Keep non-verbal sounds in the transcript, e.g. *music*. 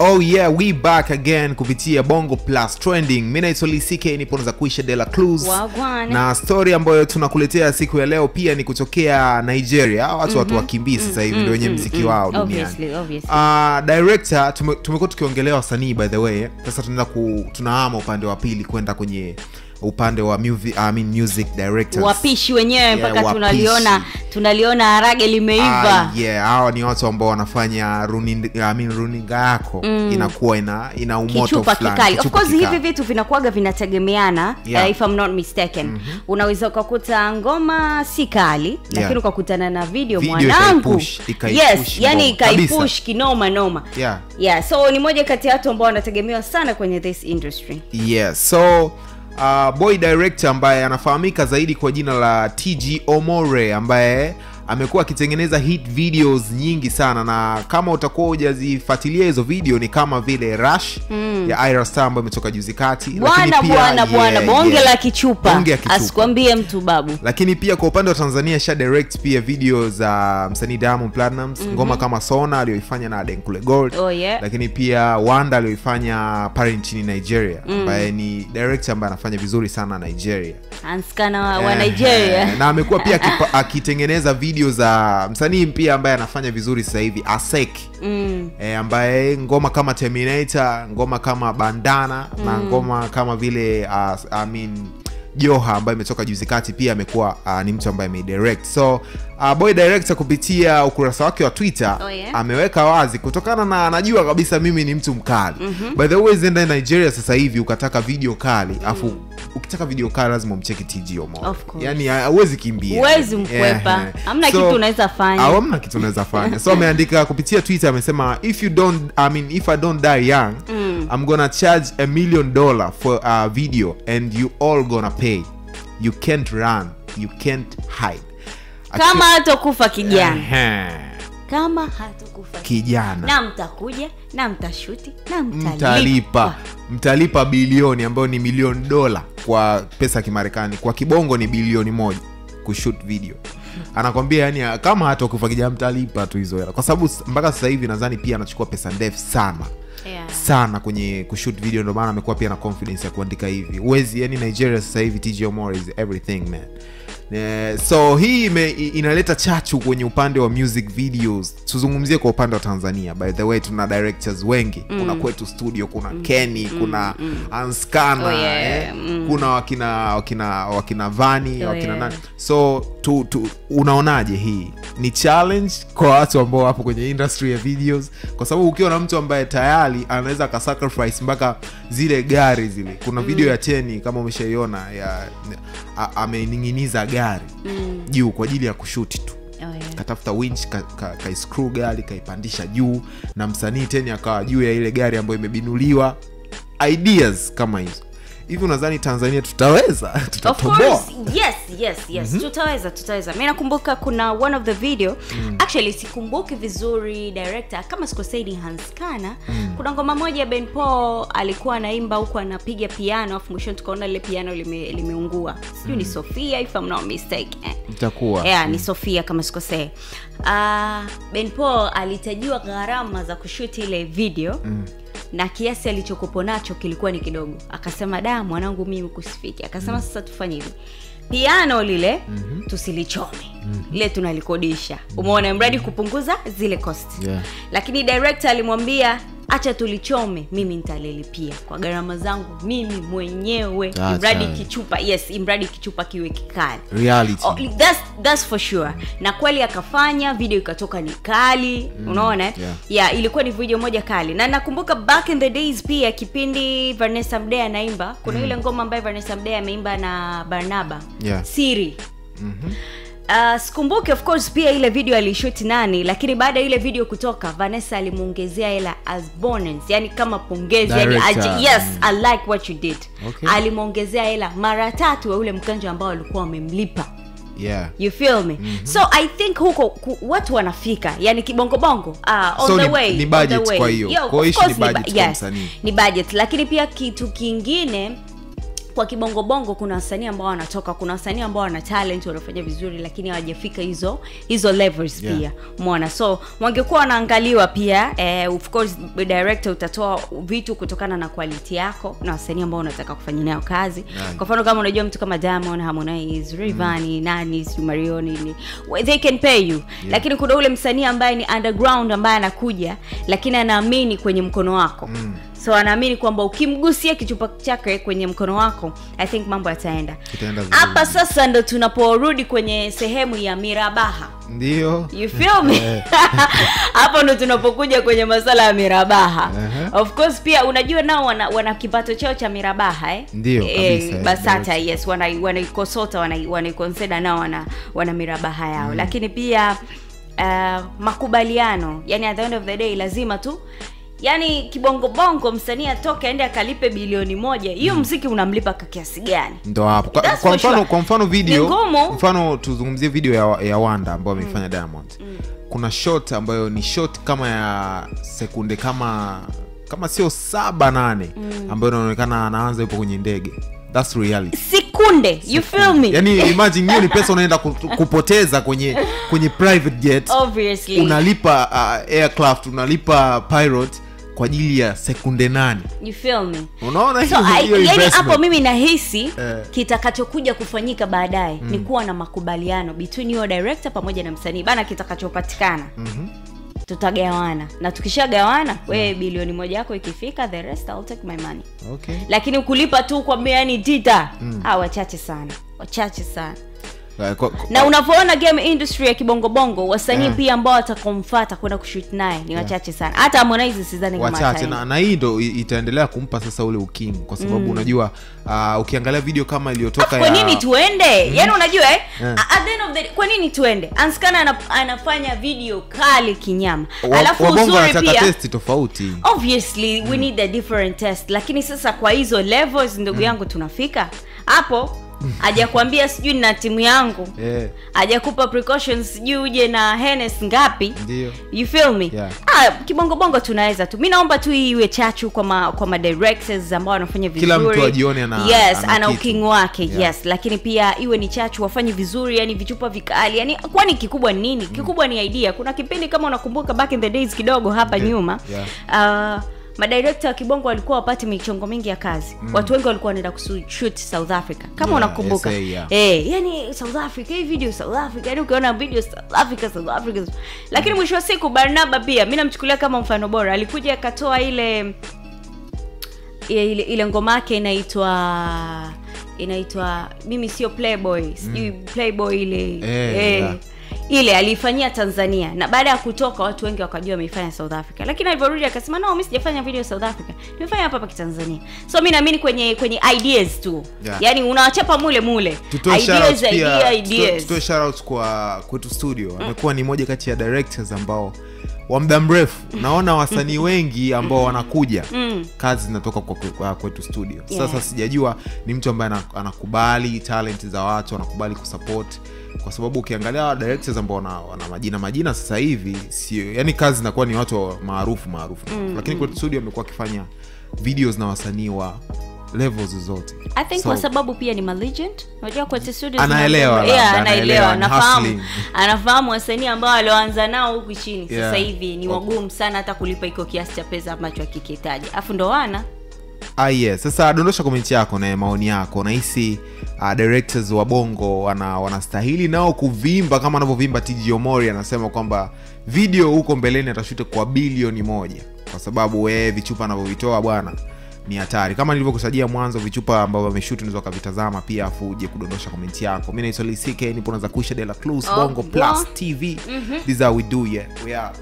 Oh yeah, we back again kupitia Bongo Plus Trending. Mimi naitwa Lisike nipo za kuisha Dela Cruz. Na story ambayo tunakuletea siku ya leo pia ni kutokea Nigeria. Hao watu watu wakimbii sasa hivi ndio wenye mziki wao duniani. Obviously, obviously. Uh, director tume- tumekuwa tukiongelea wasanii by the way. Sasa tunaenda ku tunahama upande wa pili kwenda kwenye upande wa music, I mean music directors. wapishi wenyewe mpaka wapishi. tunaliona tunaliona harage limeiva Ah, yeah, hawa ni watu ambao wanafanya runinga, I mean, runinga yako mm. inakuwa ina ina umoto kichupa fulani, kikali of course kikali. hivi vitu vinakuwaga vinategemeana Yeah. uh, if I'm not mistaken unaweza ukakuta ngoma si kali yeah. lakini ukakutana na video, Video mwanangu yes yani ikaipush kinoma noma Yeah. yeah so ni moja kati ya watu ambao wanategemewa sana kwenye this industry Yeah, so uh, boy director ambaye anafahamika zaidi kwa jina la tg omore ambaye amekuwa akitengeneza hit videos nyingi sana na kama utakuwa hujazifuatilia hizo video ni kama vile rush mm. ya ira star ambayo imetoka juzi kati lakini bwana pia- bwana bwana bonge la kichupa. Asikwambie mtu babu. Lakini pia kwa upande wa tanzania sha direct pia video za msanii diamond platinums ngoma kama sona aliyoifanya na denkule gold. Oh, yeah. lakini pia wanda aliyoifanya pale nchini nigeria ambaye ni director ambaye anafanya vizuri sana nigeria. Anskana wa, wa Eh, nigeria na amekuwa pia akitengeneza video za msanii pia ambaye anafanya vizuri sasa hivi asek mm. e, ambaye ngoma kama terminator ngoma kama bandana mm. na ngoma kama vile uh, I mean, joha ambaye imetoka juzi kati pia amekuwa uh, ni mtu ambaye ameidirect so uh, boy director kupitia ukurasa wake wa twitter Oh, yeah? ameweka wazi kutokana na anajua kabisa mimi ni mtu mkali mm-hmm. by the way zenda nigeria sasa hivi ukataka video kali mm. afu ukitaka video kaa lazima umcheki tg Omo. Yani hauwezi kimbia Huwezi mkwepa. Eh. so, kitu unaweza fanya. Hamna kitu unaweza fanya so ameandika kupitia twitter amesema if you don't I mean, if i don't die young mm. i'm gonna charge a million dollar for a video and you all gonna pay you can't run you can't hide kama hatokufa kijana kama hatukufanya. Kijana. Na mtakuja na mtashuti na mtalipa. Mtalipa. Mtalipa bilioni ambayo ni milioni dola kwa pesa ya kimarekani. Kwa kibongo ni bilioni moja kushut video. *laughs* Anakwambia yani kama hata kufa kijana mtalipa tu hizo hela. Kwa sababu mpaka sasa hivi nadhani pia anachukua pesa ndefu sana. Yeah. sana kwenye kushoot video ndio maana amekuwa pia na confidence ya kuandika hivi. Uwezi yani nigeria sasa hivi tj is everything man Eh, so hii ime, inaleta chachu kwenye upande wa music videos tuzungumzie kwa upande wa tanzania by the way tuna directors wengi mm. kuna kwetu studio kuna mm. kenny mm. kuna mm. anskana Oh, yeah. eh? Mm. kuna wakina wakina wakina vani Oh, wakina yeah. nani so tu, tu, unaonaje hii ni challenge kwa watu ambao wapo kwenye industry ya videos kwa sababu ukiwa na mtu ambaye tayari anaweza akasacrifice mpaka zile gari zile kuna video mm. ya cheni kama umeshaiona ya amening'iniza gari. Juu kwa ajili ya kushuti tu. Oh, yeah. katafuta winch kaiscrew ka, ka, gari kaipandisha juu na msanii teni akawa juu ya ile gari ambayo imebinuliwa. Ideas kama hizo hivi unadhani tanzania tutaweza? *laughs* Tutatoboa course, yes yes yes. Tutaweza tutaweza. Mi nakumbuka kuna one of the video. Mm. actually sikumbuki vizuri director. Kama sikosei ni hanskana mm. kuna ngoma moja ya ben paul alikuwa anaimba huku anapiga piano afu mwishoni tukaona lile piano lime, limeungua. Sijui ni sofia if I'm not mistaken. Itakuwa. Yeah, ni sofia kama sikosee uh, ben paul alitajiwa gharama za kushuti ile video. Mm na kiasi alichokopo nacho kilikuwa ni kidogo akasema da mwanangu mimi kusifiki akasema mm. sasa tufanye hivi piano lile mm-hmm. tusilichome mm-hmm. lile tunalikodisha umeona mradi kupunguza zile cost Yeah. lakini director alimwambia acha tulichome mimi nitalilipia. Kwa gharama zangu mimi mwenyewe. That's imradi right. kichupa yes imradi kichupa kiwe kikali. Reality. Oh, that's, that's for sure. Na kweli akafanya video ikatoka ni kali mm, unaona? yeah. yeah, ilikuwa ni video moja kali. Na nakumbuka back in the days pia kipindi vanessa mdee anaimba kuna mm. ile ngoma ambaye vanessa mdee ameimba na barnaba. Yeah. siri Uh, sikumbuki of course pia ile video alishuti nani lakini baada ya ile video kutoka vanessa alimwongezea hela as bonus yani kama pongezi yani, aji, yes i like what you did Okay. alimwongezea hela mara tatu ya ule mkanjo ambao alikuwa wamemlipa yeah you feel me mm-hmm. so i think huko ku, watu wanafika yani kibongobongo uh, on So the ni- way, ni budget the way. kwa hiyo. Yo, Kwa ni ba- yes, ni budget lakini pia kitu kingine kwa kibongobongo kuna wasanii ambao wanatoka kuna wasanii ambao wana talent wanafanya vizuri lakini hawajafika hizo hizo levels Yeah. pia umeona so wangekuwa wanaangaliwa pia eh, of course director utatoa vitu kutokana na quality yako na wasanii ambao unataka kufanya nayo kazi Yeah. kwa mfano kama unajua mtu kama Diamond Harmonize rivani mm. nani sijui nini ni they can pay you yeah. lakini kuna ule msanii ambaye ni underground ambaye anakuja lakini anaamini kwenye mkono wako so anaamini kwamba ukimgusia kichupa chake kwenye mkono wako i think mambo yataenda. Hapa sasa ndo tunaporudi kwenye sehemu ya mirabaha. Ndio. You feel me? *laughs* Hapo ndo tunapokuja kwenye masala ya mirabaha. Ehe. of course pia unajua nao wana, wana kipato chao cha mirabaha eh? Ndio, eh, basata yes wanaikosota wana wanaikonseda wana nao wana, wana mirabaha yao. Mm. lakini pia uh, makubaliano yani at the end of the day lazima tu yani kibongobongo msanii atoke aende akalipe bilioni moja. Hiyo mziki unamlipa kwa kiasi gani? Ndo hapo. Kwa, That's kwa mfano sure. kwa mfano video Ni mfano tuzungumzie video ya, ya wanda ambayo ameifanya diamond. Mm. kuna shot ambayo ni shot kama ya sekunde kama kama sio saba nane mm. ambayo inaonekana anaanza yupo kwenye ndege. Thats reality. Sekunde. You feel me? Yani imagine hiyo ni pesa unaenda kupoteza kwenye kwenye private jet. Obviously. Unalipa uh, aircraft unalipa pilot kwa ajili ya sekunde nane. You feel me? Unaona so yani hapo mimi nahisi Eh. kitakachokuja kufanyika baadaye mm. ni kuwa na makubaliano between your director pamoja na msanii. Bana kitakachopatikana mm-hmm tutagawana. Na tukishagawana wewe bilioni moja yako ikifika the rest I'll take my money. Okay. Lakini kulipa tu kwa yani tita. Ah, wachache sana. Wachache sana kwa- kwa- na unavyoona game industry ya kibongobongo wasanii yeah. pia ambao watakomfata kwenda kushoot naye ni wachache sana hata Harmonize sidhani kama wachache na, na hii ndo itaendelea kumpa sasa ule ukimu kwa sababu mm. unajua uh, ukiangalia video kama iliyotoka kwa ya nini tuende mm. yani unajua eh? Yeah. at the end of the kwa nini tuende anskana anap, anafanya video kali kinyama wa- alafu uzuri pia test tofauti obviously we need a different test lakini sasa kwa hizo levels ndugu mm. yangu tunafika hapo *laughs* hajakwambia sijui na timu yangu yeah. hajakupa precautions sijui uje na Hennes ngapi Ndiyo. you feel me Yeah. ah, kibongobongo tunaweza tu mi naomba tu hii iwe chachu kwa ma, kwa ma directors ambao wanafanya vizuri ajione ana- yes ana ana uking wake Yeah. yes lakini pia iwe ni chachu wafanye vizuri yani vichupa vikali yani kwani kikubwa ni nini kikubwa ni idea kuna kipindi kama unakumbuka back in the days kidogo hapa Yeah. nyuma Yeah. uh, madirekta wa kibongo walikuwa wapati michongo mingi ya kazi. Mm. watu wengi walikuwa wanaenda kushoot south africa. Kama Yeah, unakumbuka. Yeah. hey, yani south africa hii video south africa yani ukiona video south africa south africa. Lakini mwisho wa siku barnaba pia mi namchukulia kama mfano bora. Alikuja akatoa ile ile, ile, ngoma yake inaitwa inaitwa mimi sio playboy sijui playboy ile. Hey, Eh, yeah. Ile aliifanyia tanzania. Na baada ya kutoka watu wengi wakajua ameifanya south africa. Lakini alivyorudi akasema no mi sijafanya video south africa. Nimefanya hapa hapa kitanzania. So mi naamini kwenye kwenye ideas tu. Yeah. Yani unawachapa mule mule. Tutoe ideas shoutouts idea pia. Tutoe- shout out kwa kwetu studio. Amekuwa ni moja kati ya directors ambao wa muda mrefu. Naona wasanii wengi ambao wanakuja Mm. kazi zinatoka kwetu studio. Yeah. sasa sijajua ni mtu ambaye anakubali talent za watu anakubali kusupport. Kwa sababu ukiangalia directors ambao wana, wana majina majina sasa hivi sio yani kazi zinakuwa ni watu maarufu maarufu. Maarufu lakini kwetu studio amekuwa akifanya videos na wasanii wa levels zote. I think So, kwa sababu pia ni malegend unajua kwa studios Anaelewa yeah, anaelewa anafahamu anafahamu wasanii ambao walioanza nao huku chini. Yeah. sasa hivi ni wagumu sana hata kulipa iko kiasi cha pesa ambacho akikihitaji afu ndo wana Ah, yes. Sasa dondosha komenti yako na maoni yako. Nahisi uh, directors wa Bongo wana wanastahili nao kuvimba? Kama anavyovimba tjomori anasema kwamba video huko mbeleni atashute kwa bilioni moja. Kwa sababu wee vichupa anavyovitoa bwana ni hatari. Kama nilivyokusajia mwanzo vichupa ambavyo ameshuti unaweza ukavitazama pia afu uje kudondosha komenti yako. Mi naitwa lisike nipo naza kuisha dela la Cruz Oh, bongo wow. plus tv this is how we do yeah. We are